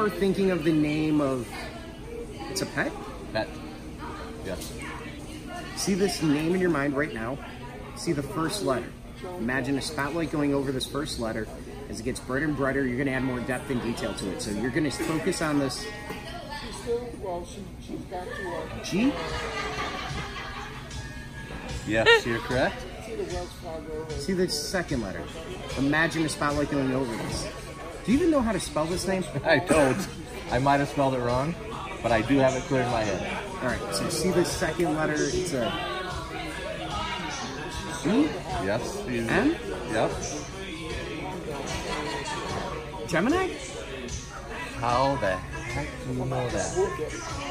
are thinking of the name of, it's a pet? Pet. Yes. See this name in your mind right now. See the first letter. Imagine a spotlight going over this first letter. As it gets brighter and brighter, you're going to add more depth and detail to it. So you're going to focus on this Well, she, she's back to G. Yes, you're correct. see the Wells Fargo. See the second letter. Imagine a spotlight going over this. Do you even know how to spell this name? I don't. I might have spelled it wrong, but I do have it clear in my head. All right. So see the second letter. It's a G. Yes. M? Yep. Gemini. How the heck do you know that?